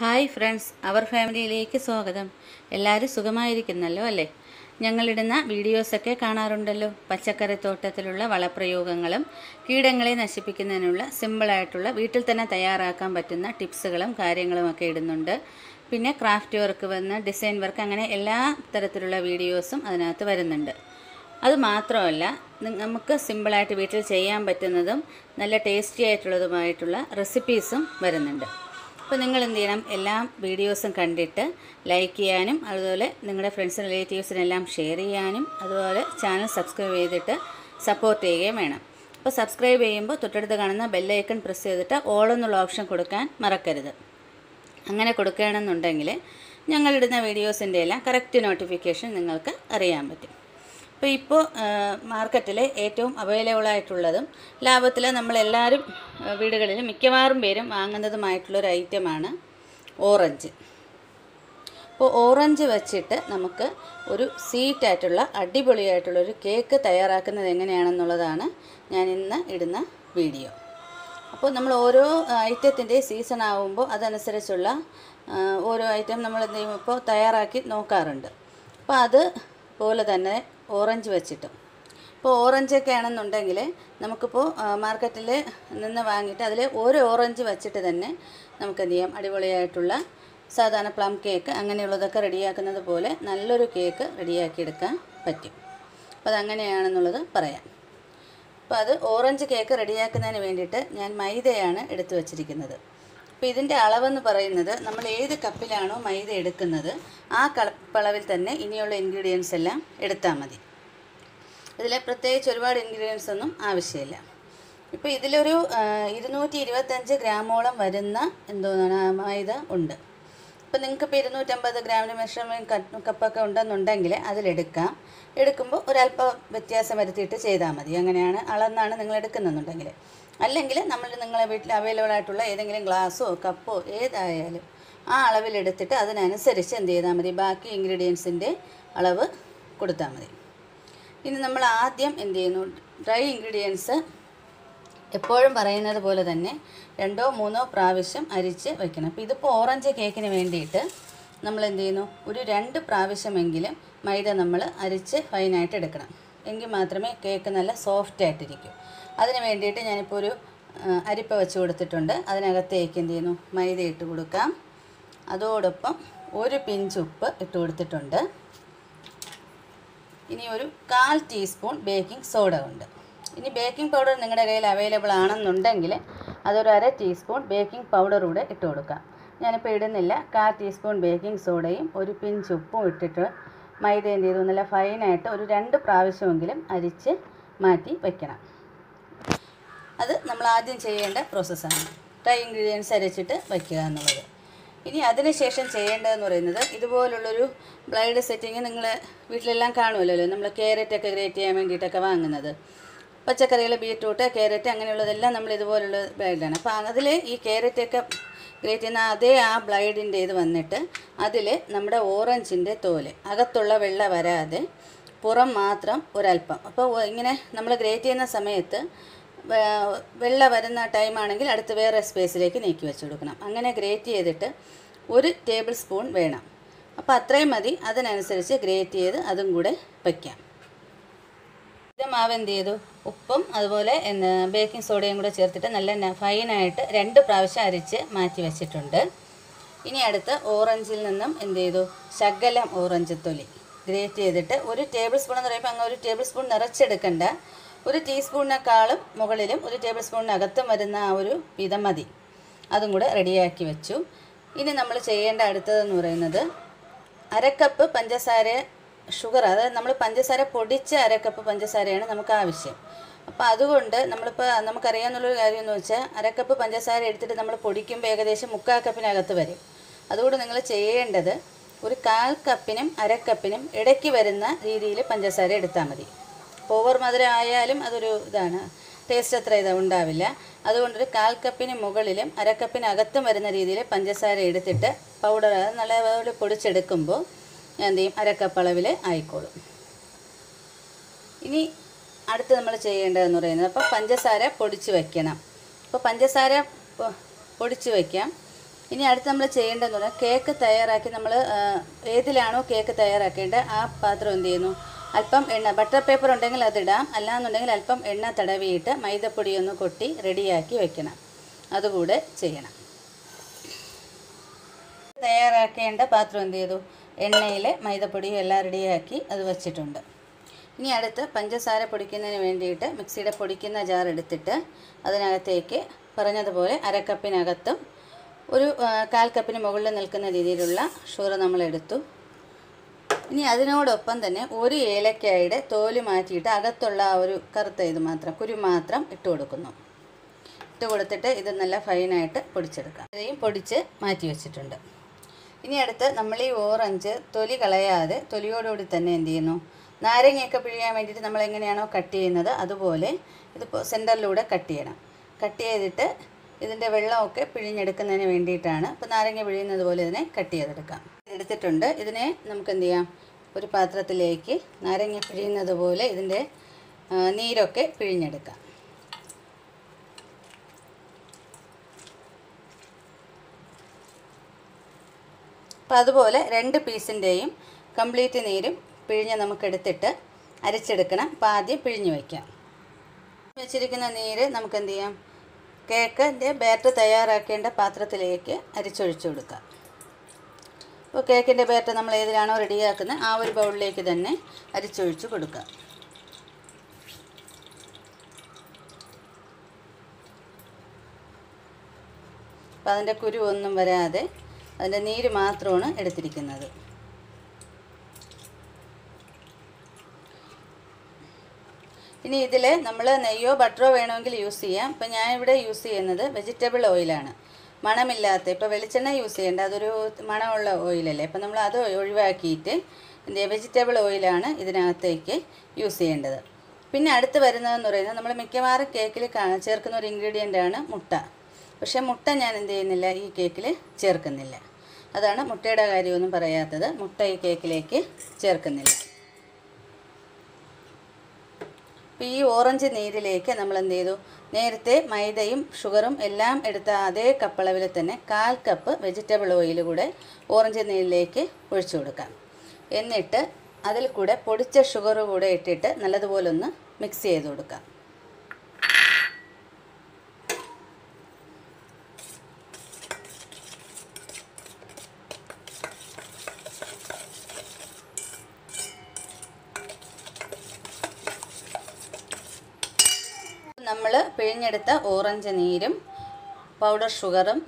Hi friends അവർ ഫാമിലിയിലേക്ക് സ്വാഗതം. എല്ലാവരും സുഖമായിരിക്കുന്നല്ലോ അല്ലേ? ഞങ്ങളിടുന്ന വീഡിയോസൊക്കെ കാണാറുണ്ടല്ലോ. പച്ചക്കറി തോട്ടത്തിലുള്ള വളപ്രയോഗങ്ങളും കീടങ്ങളെ നശിപ്പിക്കുന്നതിനുള്ള സിമ്പിളായിട്ടുള്ള വീട്ടിൽ തന്നെ തയ്യാറാക്കാൻ പറ്റുന്ന ടിപ്സുകളും കാര്യങ്ങളുമൊക്കെ ഇടുന്നുണ്ട്. പിന്നെ ക്രാഫ്റ്റ് വർക്ക് വന്ന് ഡിസൈൻ വർക്ക് അങ്ങനെ എല്ലാ തരത്തിലുള്ള വീഡിയോസും അതിനകത്ത് വരുന്നുണ്ട്. അത് മാത്രമല്ല നമുക്ക് സിമ്പിളായിട്ട് വീട്ടിൽ ചെയ്യാൻ പറ്റുന്നതും നല്ല ടേസ്റ്റി ആയിട്ടുള്ളതുമായിട്ടുള്ള റെസിപ്പീസും വരുന്നുണ്ട്. അപ്പോൾ നിങ്ങൾ എന്ത് ചെയ്യണം എല്ലാ വീഡിയോസും കണ്ടിട്ട് ലൈക്ക് ചെയ്യാനും അതുപോലെ നിങ്ങളുടെ ഫ്രണ്ട്സ് റിലേറ്റീവ്സിനെല്ലാം ഷെയർ ചെയ്യാനും അതുപോലെ ചാനൽ സബ്സ്ക്രൈബ് ചെയ്തിട്ട് സപ്പോർട്ട് ചെയ്യുകയും വേണം. അപ്പോൾ സബ്സ്ക്രൈബ് ചെയ്യുമ്പോൾ തൊട്ടടുത്ത് കാണുന്ന ബെല്ലൈക്കൺ പ്രസ് ചെയ്തിട്ട് ഓൾ എന്നുള്ള ഓപ്ഷൻ കൊടുക്കാൻ മറക്കരുത്. അങ്ങനെ കൊടുക്കുകയാണെന്നുണ്ടെങ്കിൽ ഞങ്ങളിടുന്ന വീഡിയോസിന്റെ എല്ലാം കറക്റ്റ് നോട്ടിഫിക്കേഷൻ നിങ്ങൾക്ക് അറിയാൻ പറ്റും. അപ്പോൾ ഇപ്പോൾ മാർക്കറ്റിലെ ഏറ്റവും അവൈലബിൾ ആയിട്ടുള്ളതും ലാഭത്തിൽ നമ്മളെല്ലാവരും വീടുകളിൽ മിക്കവാറും പേരും വാങ്ങുന്നതുമായിട്ടുള്ളൊരു ഐറ്റമാണ് ഓറഞ്ച് അപ്പോൾ ഓറഞ്ച് വെച്ചിട്ട് നമുക്ക് ഒരു സ്വീറ്റായിട്ടുള്ള അടിപൊളിയായിട്ടുള്ളൊരു കേക്ക് തയ്യാറാക്കുന്നത് എങ്ങനെയാണെന്നുള്ളതാണ് ഞാൻ ഇന്ന് ഇടുന്ന വീഡിയോ അപ്പോൾ നമ്മൾ ഓരോ ഐറ്റത്തിന്റെ സീസൺ ആകുമ്പോൾ അതനുസരിച്ചുള്ള ഓരോ ഐറ്റം നമ്മൾ എന്ത് ചെയ്യും ഇപ്പോൾ തയ്യാറാക്കി നോക്കാറുണ്ട്. അപ്പോൾ അത് പോലെ തന്നെ ഓറഞ്ച് വെച്ചിട്ടും. ഇപ്പോൾ ഓറഞ്ചൊക്കെ ആണെന്നുണ്ടെങ്കിൽ നമുക്കിപ്പോൾ മാർക്കറ്റിൽ നിന്ന് വാങ്ങിയിട്ട് അതിൽ ഒരു ഓറഞ്ച് വെച്ചിട്ട് തന്നെ നമുക്ക് എന്ത് ചെയ്യാം? അടിപൊളിയായിട്ടുള്ള സാധാരണ പ്ലം കേക്ക് അങ്ങനെയുള്ളതൊക്കെ റെഡിയാക്കുന്നത് പോലെ നല്ലൊരു കേക്ക് റെഡിയാക്കിയെടുക്കാൻ പറ്റും. അപ്പോൾ അതങ്ങനെയാണെന്നുള്ളത് പറയാം. അപ്പോൾ അത് ഓറഞ്ച് കേക്ക് റെഡിയാക്കുന്നതിന് വേണ്ടിയിട്ട് ഞാൻ മൈദയാണ് എടുത്തു വച്ചിരിക്കുന്നത്. അപ്പോൾ ഇതിന്റെ അളവെന്ന് പറയുന്നത് നമ്മൾ ഏത് കപ്പിലാണോ മൈദ എടുക്കുന്നത് ആ കപ്പളവിൽ തന്നെ ഇനിയുള്ള ഇൻഗ്രീഡിയൻസ് എല്ലാം എടുത്താൽ മതി. ഇതിൽ പ്രത്യേകിച്ച് ഒരുപാട് ഇൻഗ്രീഡിയൻസ് ഒന്നും ആവശ്യമില്ല. ഇപ്പോൾ ഇതിലൊരു ഇരുന്നൂറ്റി ഇരുപത്തഞ്ച് ഗ്രാമോളം വരുന്ന എന്തോന്നാണ് മൈദ ഉണ്ട്. ഇപ്പോൾ നിങ്ങൾക്കിപ്പോൾ ഇരുന്നൂറ്റമ്പത് ഗ്രാമിന് മെഷർമെന്റ് കപ്പൊക്കെ ഉണ്ടെന്നുണ്ടെങ്കിൽ അതിലെടുക്കാം. എടുക്കുമ്പോൾ ഒരല്പം വ്യത്യാസം വരുത്തിയിട്ട് ചെയ്താൽ മതി. അങ്ങനെയാണ് അളന്നാണ് നിങ്ങൾ എടുക്കുന്നെന്നുണ്ടെങ്കിൽ അല്ലെങ്കിൽ നമ്മൾ നിങ്ങളെ വീട്ടിൽ അവൈലബിൾ ആയിട്ടുള്ള ഏതെങ്കിലും ഗ്ലാസ്സോ കപ്പോ ഏതായാലും ആ അളവിലെടുത്തിട്ട് അതിനനുസരിച്ച് എന്ത് ചെയ്താൽ മതി? ബാക്കി ഇൻഗ്രീഡിയൻസിന്റെ അളവ് കൊടുത്താൽ മതി. ഇനി നമ്മൾ ആദ്യം എന്ത് ചെയ്യുന്നു? ഡ്രൈ ഇൻഗ്രീഡിയൻസ് എപ്പോഴും പറയുന്നത് പോലെ തന്നെ രണ്ടോ മൂന്നോ പ്രാവശ്യം അരിച്ച് വയ്ക്കണം അപ്പോൾ ഇതിപ്പോൾ ഓറഞ്ച് കേക്കിന് വേണ്ടിയിട്ട് നമ്മൾ എന്ത് ചെയ്യുന്നു? ഒരു രണ്ട് പ്രാവശ്യമെങ്കിലും മൈദ നമ്മൾ അരിച്ച് ഫൈനായിട്ട് എടുക്കണം. എങ്കിൽ മാത്രമേ കേക്ക് നല്ല സോഫ്റ്റ് ആയിട്ടിരിക്കൂ. അതിന് വേണ്ടിയിട്ട് ഞാനിപ്പോൾ ഒരു അരിപ്പ വെച്ച് കൊടുത്തിട്ടുണ്ട്. അതിനകത്തേക്ക് എന്ത് ചെയ്യുന്നു? മൈദ ഇട്ട് കൊടുക്കാം. അതോടൊപ്പം ഒരു പിഞ്ച് ഉപ്പ് ഇട്ട് കൊടുത്തിട്ടുണ്ട്. ഇനി ഒരു കാൽ ടീസ്പൂൺ ബേക്കിംഗ് സോഡ ഉണ്ട്. ഇനി ബേക്കിംഗ് പൗഡർ നിങ്ങളുടെ കയ്യിൽ അവൈലബിൾ ആണെന്നുണ്ടെങ്കിൽ അതൊരു അര ടീസ്പൂൺ ബേക്കിംഗ് പൗഡർ കൂടെ ഇട്ട് കൊടുക്കാം. ഞാനിപ്പോൾ ഇടുന്നില്ല. കാൽ ടീസ്പൂൺ ബേക്കിംഗ് സോഡയും ഒരു പിഞ്ച് ഉപ്പും ഇട്ടിട്ട് മൈദ എന്ത് ചെയ്തു? നല്ല ഫൈനായിട്ട് ഒരു രണ്ട് പ്രാവശ്യമെങ്കിലും അരിച്ച് മാറ്റി വയ്ക്കണം അത് നമ്മൾ ആദ്യം ചെയ്യേണ്ട പ്രോസസ്സാണ് ഡ്രൈ ഇൻഗ്രീഡിയൻസ് അരച്ചിട്ട് വയ്ക്കുക എന്നുള്ളത്. ഇനി അതിനുശേഷം ചെയ്യേണ്ടതെന്ന് പറയുന്നത് ഇതുപോലുള്ളൊരു ബ്ലൈഡ് സെറ്റിങ് നിങ്ങൾ വീട്ടിലെല്ലാം കാണുമല്ലോ. നമ്മൾ ക്യാരറ്റൊക്കെ ഗ്രേറ്റ് ചെയ്യാൻ വേണ്ടിയിട്ടൊക്കെ വാങ്ങുന്നത്. പച്ചക്കറികൾ ബീറ്റ്റൂട്ട് ക്യാരറ്റ് അങ്ങനെയുള്ളതെല്ലാം നമ്മൾ ഇതുപോലുള്ള ബ്ലൈഡാണ് അപ്പോൾ അതിൽ ഈ ക്യാരറ്റൊക്കെ ഗ്രേറ്റ് ചെയ്യുന്ന അതേ ആ ബ്ലൈഡിന്റെ ഇത് വന്നിട്ട് അതിൽ നമ്മുടെ ഓറഞ്ചിന്റെ തോൽ അകത്തുള്ള വെള്ള വരാതെ പുറം മാത്രം ഒരല്പം അപ്പോൾ ഇങ്ങനെ നമ്മൾ ഗ്രേറ്റ് ചെയ്യുന്ന സമയത്ത് വെള്ള വരുന്ന ടൈമാണെങ്കിൽ അടുത്ത് വേറെ സ്പേസിലേക്ക് നീക്കി വെച്ച് കൊടുക്കണം. അങ്ങനെ ഗ്രേറ്റ് ചെയ്തിട്ട് ഒരു ടേബിൾ സ്പൂൺ വേണം. അപ്പോൾ അത്രയും മതി. അതിനനുസരിച്ച് ഗ്രേറ്റ് ചെയ്ത് അതും കൂടെ വയ്ക്കാം ഇത് മാവ് എന്ത് ചെയ്തു? ഉപ്പും അതുപോലെ ബേക്കിംഗ് സോഡയും കൂടെ ചേർത്തിട്ട് നല്ല ഫൈനായിട്ട് രണ്ട് പ്രാവശ്യം അരിച്ച് മാറ്റി വെച്ചിട്ടുണ്ട്. ഇനി അടുത്ത് ഓറഞ്ചിൽ നിന്നും എന്ത് ചെയ്തു? ശകലം ഓറഞ്ച് തൊലി. ഗ്രേറ്റ് ചെയ്തിട്ട് ഒരു ടേബിൾ സ്പൂൺ എന്ന് പറയുമ്പോൾ അങ്ങ് ഒരു ടേബിൾ സ്പൂൺ നിറച്ചെടുക്കണ്ട. ഒരു ടീസ്പൂണിനേക്കാളും മുകളിലും ഒരു ടേബിൾ സ്പൂണിനകത്തും വരുന്ന ആ ഒരു വിധം മതി. അതും കൂടെ റെഡിയാക്കി വെച്ചു. ഇനി നമ്മൾ ചെയ്യേണ്ട അടുത്തതെന്ന് പറയുന്നത് അരക്കപ്പ് പഞ്ചസാര ഷുഗർ അതായത് നമ്മൾ പഞ്ചസാര പൊടിച്ച അരക്കപ്പ് പഞ്ചസാരയാണ് നമുക്ക് ആവശ്യം. അപ്പോൾ അതുകൊണ്ട് നമ്മളിപ്പോൾ നമുക്കറിയാമെന്നുള്ളൊരു കാര്യം എന്ന് വെച്ചാൽ അരക്കപ്പ് പഞ്ചസാര എടുത്തിട്ട് നമ്മൾ പൊടിക്കുമ്പോൾ ഏകദേശം മുക്കാൽ കപ്പിനകത്ത് വരും. അതുകൊണ്ട് നിങ്ങൾ ചെയ്യേണ്ടത് ഒരു കാൽ കപ്പിനും അരക്കപ്പിനും ഇടയ്ക്ക് വരുന്ന രീതിയിൽ പഞ്ചസാര എടുത്താൽ മതി. ഓവർ മധുരം ആയാലും അതൊരു ഇതാണ്. ടേസ്റ്റ് അത്ര ഇത് ഉണ്ടാവില്ല. അതുകൊണ്ടൊരു കാൽ കപ്പിന് മുകളിലും അരക്കപ്പിനകത്തും വരുന്ന രീതിയിൽ പഞ്ചസാര എടുത്തിട്ട് പൗഡർ നല്ലപോലെ പൊടിച്ചെടുക്കുമ്പോൾ എന്ത് ചെയ്യും? അരക്കപ്പളവിൽ ആയിക്കോളും. ഇനി അടുത്ത് നമ്മൾ ചെയ്യേണ്ടതെന്ന് പറയുന്നത് അപ്പോൾ പഞ്ചസാര പൊടിച്ച് വയ്ക്കണം അപ്പോൾ പഞ്ചസാര പൊടിച്ച് വയ്ക്കാം ഇനി അടുത്ത് നമ്മൾ ചെയ്യേണ്ടതെന്ന് പറഞ്ഞാൽ കേക്ക് തയ്യാറാക്കി നമ്മൾ ഏതിലാണോ കേക്ക് തയ്യാറാക്കേണ്ടത് ആ പാത്രം എന്ത് ചെയ്യുന്നു? അല്പം എണ്ണ ബട്ടർ പേപ്പർ ഉണ്ടെങ്കിൽ അതിടാം അല്ലാന്നുണ്ടെങ്കിൽ അല്പം എണ്ണ തടവിയിട്ട് മൈദപ്പൊടി ഒന്ന് കൊട്ടി റെഡിയാക്കി വെക്കണം. അതുകൂടെ ചെയ്യണം. തയ്യാറാക്കേണ്ട പാത്രം എന്ത് ചെയ്തു? എണ്ണയിൽ മൈദപ്പൊടിയും എല്ലാം റെഡിയാക്കി അത് വെച്ചിട്ടുണ്ട്. ഇനി അടുത്ത് പഞ്ചസാര പൊടിക്കുന്നതിന് വേണ്ടിയിട്ട് മിക്സിയുടെ പൊടിക്കുന്ന ജാർ എടുത്തിട്ട് അതിനകത്തേക്ക് പറഞ്ഞതുപോലെ അരക്കപ്പിനകത്തും ഒരു കാൽ കപ്പിന് മുകളിൽ നിൽക്കുന്ന രീതിയിലുള്ള ഷുഗർ നമ്മൾ എടുത്തു ഇനി അതിനോടൊപ്പം തന്നെ ഒരു ഏലക്കായുടെ തോൽ മാറ്റിയിട്ട് അകത്തുള്ള ആ ഒരു കറുത്ത ഇത് മാത്രം കുരു മാത്രം ഇട്ട് കൊടുക്കുന്നു. ഇട്ട് കൊടുത്തിട്ട് ഇത് നല്ല ഫൈനായിട്ട് പൊടിച്ചെടുക്കാം. ഇതേയും പൊടിച്ച് മാറ്റി വെച്ചിട്ടുണ്ട്. ഇനി അടുത്ത് നമ്മൾ ഈ ഓറഞ്ച് തൊലി കളയാതെ തൊലിയോടുകൂടി തന്നെ എന്ത് ചെയ്യുന്നു? നാരങ്ങയൊക്കെ പിഴിയാൻ വേണ്ടിയിട്ട് നമ്മൾ എങ്ങനെയാണോ കട്ട് ചെയ്യുന്നത് അതുപോലെ ഇത് സെന്ററിലൂടെ കട്ട് ചെയ്യണം. കട്ട് ചെയ്തിട്ട് ഇതിന്റെ വെള്ളമൊക്കെ പിഴിഞ്ഞെടുക്കുന്നതിന് വേണ്ടിയിട്ടാണ്. ഇപ്പോൾ നാരങ്ങ പിഴിയുന്നത് പോലെ ഇതിനെ കട്ട് ചെയ്തെടുക്കാം. എടുത്തിട്ടുണ്ട്. ഇതിനെ നമുക്ക് എന്ത് ചെയ്യാം ഒരു പാത്രത്തിലേക്ക് നാരങ്ങ പിഴിയുന്നത് പോലെ ഇതിന്റെ നീരൊക്കെ പിഴിഞ്ഞെടുക്കാം. അപ്പം അതുപോലെ രണ്ട് പീസിന്റെയും കംപ്ലീറ്റ് നീരും പിഴിഞ്ഞ് നമുക്കെടുത്തിട്ട് അരച്ചെടുക്കണം. അപ്പം ആദ്യം പിഴിഞ്ഞ് വയ്ക്കാം വെച്ചിരിക്കുന്ന നീര് നമുക്ക് എന്ത് ചെയ്യാം കേക്കിന്റെ ബാറ്റർ തയ്യാറാക്കേണ്ട പാത്രത്തിലേക്ക് അരിച്ചൊഴിച്ചു കൊടുക്കാം. അപ്പോൾ കേക്കിന്റെ ബാറ്റർ നമ്മൾ ഏതിലാണോ റെഡിയാക്കുന്നത് ആ ഒരു ബൗളിലേക്ക് തന്നെ അരിച്ചൊഴിച്ച് കൊടുക്കുക. അപ്പോൾ അതിന്റെ കുരു ഒന്നും വരാതെ അതിന്റെ നീര് മാത്രമാണ് എടുത്തിരിക്കുന്നത്. ഇനി ഇതിൽ നമ്മൾ നെയ്യോ ബട്ടറോ വേണമെങ്കിൽ യൂസ് ചെയ്യാം. അപ്പം ഞാനിവിടെ യൂസ് ചെയ്യുന്നത് വെജിറ്റബിൾ ഓയിലാണ്. മണമില്ലാത്ത ഇപ്പോൾ വെളിച്ചെണ്ണ യൂസ് ചെയ്യേണ്ട അതൊരു മണമുള്ള ഓയിലല്ലേ അപ്പം നമ്മൾ അത് ഒഴിവാക്കിയിട്ട് വെജിറ്റബിൾ ഓയിലാണ് ഇതിനകത്തേക്ക് യൂസ് ചെയ്യേണ്ടത്. പിന്നെ അടുത്ത് വരുന്നതെന്ന് പറയുന്നത് നമ്മൾ മിക്കവാറും കേക്കിൽ ചേർക്കുന്ന ഒരു ഇൻഗ്രീഡിയന്റ് ആണ് മുട്ട. പക്ഷേ മുട്ട ഞാൻ എന്ത് ചെയ്യുന്നില്ല ഈ കേക്കിൽ ചേർക്കുന്നില്ല. അതാണ് മുട്ടയുടെ കാര്യമൊന്നും പറയാത്തത്. മുട്ട ഈ കേക്കിലേക്ക് ചേർക്കുന്നില്ല. അപ്പോൾ ഈ ഓറഞ്ച് നീരിലേക്ക് നമ്മൾ എന്ത് ചെയ്തു? നേരത്തെ മൈദയും ഷുഗറും എല്ലാം എടുത്ത അതേ കപ്പളവിൽ തന്നെ കാൽ കപ്പ് വെജിറ്റബിൾ ഓയിൽ കൂടെ ഓറഞ്ച് നീരിലേക്ക് ഒഴിച്ചു കൊടുക്കാം. എന്നിട്ട് അതിൽ കൂടെ പൊടിച്ച ഷുഗർ കൂടെ ഇട്ടിട്ട് നല്ലതുപോലെ ഒന്ന് മിക്സ് ചെയ്ത് കൊടുക്കാം. നമ്മൾ പിഴിഞ്ഞെടുത്ത ഓറഞ്ച് നീരും പൗഡർ ഷുഗറും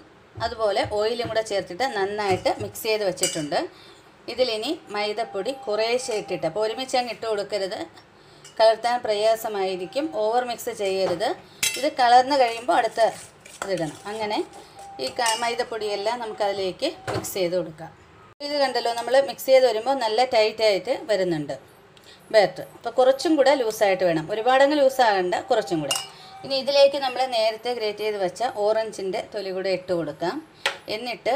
അതുപോലെ ഓയിലും കൂടെ ചേർത്തിട്ട് നന്നായിട്ട് മിക്സ് ചെയ്ത് വെച്ചിട്ടുണ്ട്. ഇതിലിനി മൈദപ്പൊടി കുറേശ്ശെ ഇട്ടിട്ട് അപ്പോൾ ഒരുമിച്ച് അങ്ങ് ഇട്ട് കൊടുക്കരുത്. കലർത്താൻ പ്രയാസമായിരിക്കും ഓവർ മിക്സ് ചെയ്യരുത്. ഇത് കലർന്ന് കഴിയുമ്പോൾ അടുത്ത ഇതിടണം അങ്ങനെ ഈ മൈദപ്പൊടിയെല്ലാം നമുക്കതിലേക്ക് മിക്സ് ചെയ്ത് കൊടുക്കാം. ഇത് കണ്ടല്ലോ നമ്മൾ മിക്സ് ചെയ്ത് വരുമ്പോൾ നല്ല ടൈറ്റായിട്ട് വരുന്നുണ്ട്. ബാറ്റർ അപ്പോൾ കുറച്ചും കൂടെ ലൂസായിട്ട് വേണം. ഒരുപാടങ്ങ് ലൂസാകണ്ട കുറച്ചും കൂടെ. ഇനി ഇതിലേക്ക് നമ്മൾ നേരത്തെ ഗ്രേറ്റ് ചെയ്ത് വെച്ച ഓറഞ്ചിന്റെ തൊലി കൂടെ ഇട്ട് കൊടുക്കാം. എന്നിട്ട്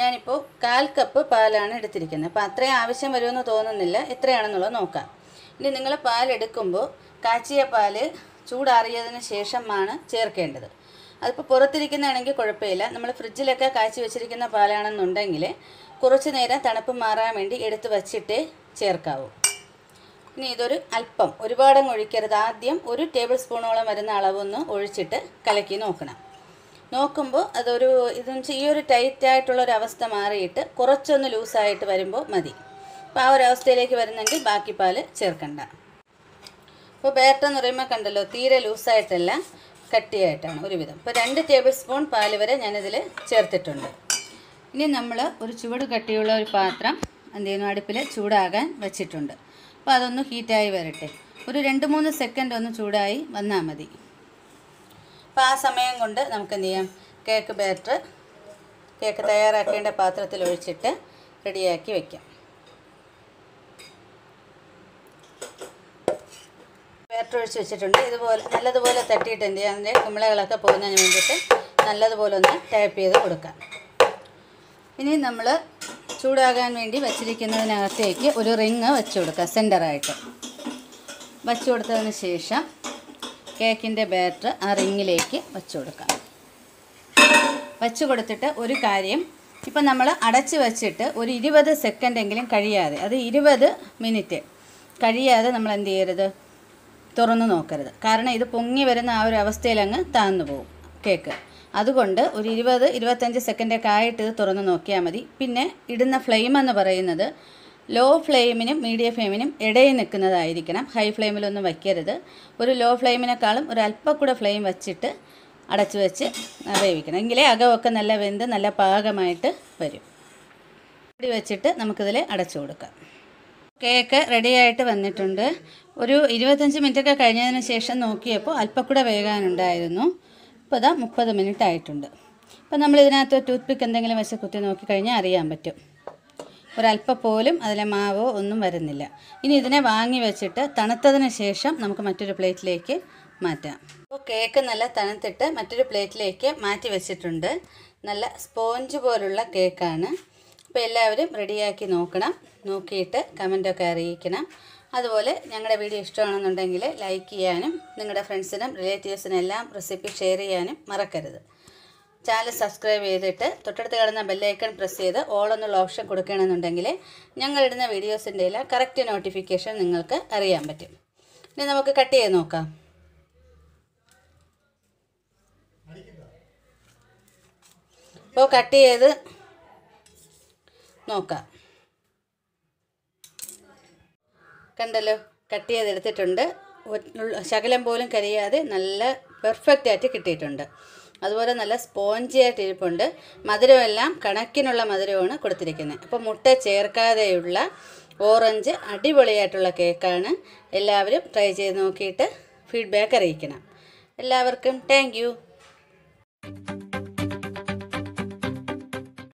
ഞാനിപ്പോൾ കാൽ കപ്പ് പാലാണ് എടുത്തിരിക്കുന്നത്. അപ്പോൾ അത്രയും ആവശ്യം വരുമെന്ന് തോന്നുന്നില്ല. എത്രയാണെന്നുള്ളത് നോക്കാം. ഇനി നിങ്ങൾ പാൽ എടുക്കുമ്പോൾ കാച്ചിയ പാൽ ചൂടാറിയതിന് ശേഷമാണ് ചേർക്കേണ്ടത്. അതിപ്പോൾ പുറത്തിരിക്കുന്നതാണെങ്കിൽ കുഴപ്പമില്ല. നമ്മൾ ഫ്രിഡ്ജിലൊക്കെ കാച്ചി വെച്ചിരിക്കുന്ന പാലാണെന്നുണ്ടെങ്കിൽ കുറച്ച് നേരം തണുപ്പ് മാറാൻ വേണ്ടി എടുത്ത് വച്ചിട്ടേ ചേർക്കാവൂ. ഇനി ഇതൊരു അല്പം ഒരുപാടങ്ങ് ഒഴിക്കരുത്. ആദ്യം ഒരു ടേബിൾ സ്പൂണോളം വരുന്ന അളവൊന്ന് ഒഴിച്ചിട്ട് കലക്കി നോക്കണം. നോക്കുമ്പോൾ അതൊരു ഇതെന്ന് വെച്ചാൽ ഈ ഒരു ടൈറ്റ് ആയിട്ടുള്ള ഒരു അവസ്ഥ മാറിയിട്ട് കുറച്ചൊന്ന് ലൂസായിട്ട് വരുമ്പോൾ മതി. അപ്പോൾ ആ ഒരു അവസ്ഥയിലേക്ക് വരുന്നെങ്കിൽ ബാക്കി പാൽ ചേർക്കണ്ട. അപ്പോൾ ബാറ്റർ എന്ന് പറയുമ്പോൾ കണ്ടല്ലോ തീരെ ലൂസായിട്ടല്ല കട്ടിയായിട്ടാണ് ഒരുവിധം. ഇപ്പോൾ രണ്ട് ടേബിൾ സ്പൂൺ പാൽ വരെ ഞാനിതിൽ ചേർത്തിട്ടുണ്ട്. ഇനി നമ്മൾ ഒരു ചുവട് കട്ടിയുള്ള ഒരു പാത്രം എന്ത് ചെയ്യുന്നു അടുപ്പിൽ ചൂടാകാൻ വെച്ചിട്ടുണ്ട്. അപ്പോൾ അതൊന്ന് ഹീറ്റായി വരട്ടെ. ഒരു രണ്ട് മൂന്ന് സെക്കൻഡ് ഒന്ന് ചൂടായി വന്നാൽ മതി. അപ്പോൾ ആ സമയം കൊണ്ട് നമുക്ക് എന്ത് ചെയ്യാം? കേക്ക് ബാറ്റർ കേക്ക് തയ്യാറാക്കേണ്ട പാത്രത്തിൽ ഒഴിച്ചിട്ട് റെഡിയാക്കി വയ്ക്കാം ബാറ്റർ ഒഴിച്ച് വെച്ചിട്ടുണ്ട്. ഇതുപോലെ നല്ലതുപോലെ തട്ടിയിട്ട് എന്ത് ചെയ്യാം? അതിന്റെ കുമിളകളൊക്കെ പോകുന്നതിന് വേണ്ടിയിട്ട് നല്ലതുപോലെ ഒന്ന് ടാപ്പ് ചെയ്ത് കൊടുക്കാം. ഇനി നമ്മൾ ചൂടാകാൻ വേണ്ടി വച്ചിരിക്കുന്നതിനകത്തേക്ക് ഒരു റിങ് വെച്ച് കൊടുക്കുക സെന്ററായിട്ട് വച്ചു കൊടുത്തതിന് ശേഷം കേക്കിന്റെ ബാറ്റർ ആ റിങ്ങിലേക്ക് വെച്ച് കൊടുക്കാം വച്ചു കൊടുത്തിട്ട് ഒരു കാര്യം ഇപ്പം നമ്മൾ അടച്ച് വെച്ചിട്ട് ഒരു ഇരുപത് സെക്കൻഡെങ്കിലും കഴിയാതെ അത് ഇരുപത് മിനിറ്റ് കഴിയാതെ നമ്മൾ എന്ത് ചെയ്യരുത്? തുറന്നു നോക്കരുത്. കാരണം ഇത് പൊങ്ങി വരുന്ന ആ ഒരു അവസ്ഥയിൽ അങ്ങ് താന്നു പോകും കേക്ക്. അതുകൊണ്ട് ഒരു ഇരുപത് ഇരുപത്തഞ്ച് സെക്കൻഡൊക്കെ ആയിട്ട് ഇത് തുറന്ന് നോക്കിയാൽ മതി. പിന്നെ ഇടുന്ന ഫ്ലെയിം എന്ന് പറയുന്നത് ലോ ഫ്ലെയിമിനും മീഡിയം ഫ്ലെയിമിനും ഇടയിൽ നിൽക്കുന്നതായിരിക്കണം. ഹൈ ഫ്ലെയിമിലൊന്നും വയ്ക്കരുത്. ഒരു ലോ ഫ്ലെയിമിനേക്കാളും ഒരു അല്പം കൂടെ ഫ്ലെയിം വച്ചിട്ട് അടച്ചു വെച്ച് വേവിക്കണം. എങ്കിലേ അകമൊക്കെ നല്ല വെന്ത് നല്ല പാകമായിട്ട് വരും. അടി വെച്ചിട്ട് നമുക്കിതിൽ അടച്ചു കൊടുക്കാം. കേക്ക് റെഡിയായിട്ട് വന്നിട്ടുണ്ട്. ഒരു ഇരുപത്തഞ്ച് മിനിറ്റൊക്കെ കഴിഞ്ഞതിന് ശേഷം നോക്കിയപ്പോൾ അല്പം കൂടെ വേകാനുണ്ടായിരുന്നു. ഇപ്പോൾ ഇതാ മുപ്പത് മിനിറ്റ് ആയിട്ടുണ്ട്. അപ്പോൾ നമ്മൾ ഇതിനകത്ത് ടൂത്ത് പിക്ക് എന്തെങ്കിലും വെച്ച് കുത്തി നോക്കിക്കഴിഞ്ഞാൽ അറിയാൻ പറ്റും. ഒരല്പം പോലും അതിലെ മാവോ ഒന്നും വരുന്നില്ല. ഇനി ഇതിനെ വാങ്ങി വെച്ചിട്ട് തണുത്തതിന് ശേഷം നമുക്ക് മറ്റൊരു പ്ലേറ്റിലേക്ക് മാറ്റാം. അപ്പോൾ കേക്ക് നല്ല തണുത്തിട്ട് മറ്റൊരു പ്ലേറ്റിലേക്ക് മാറ്റി വെച്ചിട്ടുണ്ട്. നല്ല സ്പോഞ്ച് പോലുള്ള കേക്കാണ്. അപ്പോൾ എല്ലാവരും റെഡിയാക്കി നോക്കണം. നോക്കിയിട്ട് കമന്റൊക്കെ അറിയിക്കണം. അതുപോലെ ഞങ്ങളുടെ വീഡിയോ ഇഷ്ടമാണെന്നുണ്ടെങ്കിൽ ലൈക്ക് ചെയ്യാനും നിങ്ങളുടെ ഫ്രണ്ട്സിനും റിലേറ്റീവ്സിനും എല്ലാം റെസിപ്പി ഷെയർ ചെയ്യാനും മറക്കരുത്. ചാനൽ സബ്സ്ക്രൈബ് ചെയ്തിട്ട് തൊട്ടടുത്ത് കിടന്ന ബെല്ലൈക്കൺ പ്രസ് ചെയ്ത് ഓൾ എന്നുള്ള ഓപ്ഷൻ കൊടുക്കണമെന്നുണ്ടെങ്കിൽ ഞങ്ങളിടുന്ന വീഡിയോസിന്റെ എല്ലാം കറക്റ്റ് നോട്ടിഫിക്കേഷൻ നിങ്ങൾക്ക് അറിയാൻ പറ്റും. ഇനി നമുക്ക് കട്ട് ചെയ്ത് നോക്കാം. അപ്പോൾ കട്ട് ചെയ്ത് നോക്കാം. കണ്ടല്ലോ കട്ട് ചെയ്തെടുത്തിട്ടുണ്ട് ശകലം പോലും കരിയാതെ നല്ല പെർഫെക്റ്റ് ആയിട്ട് കിട്ടിയിട്ടുണ്ട്. അതുപോലെ നല്ല സ്പോഞ്ചി ആയിട്ട് ഇരിപ്പുണ്ട്. മധുരമെല്ലാം കണക്കിനുള്ള മധുരമാണ് കൊടുത്തിരിക്കുന്നത്. അപ്പോൾ മുട്ട ചേർക്കാതെയുള്ള ഓറഞ്ച് അടിപൊളിയായിട്ടുള്ള കേക്കാണ് എല്ലാവരും ട്രൈ ചെയ്ത് നോക്കിയിട്ട് ഫീഡ്ബാക്ക് അറിയിക്കണം. എല്ലാവർക്കും താങ്ക്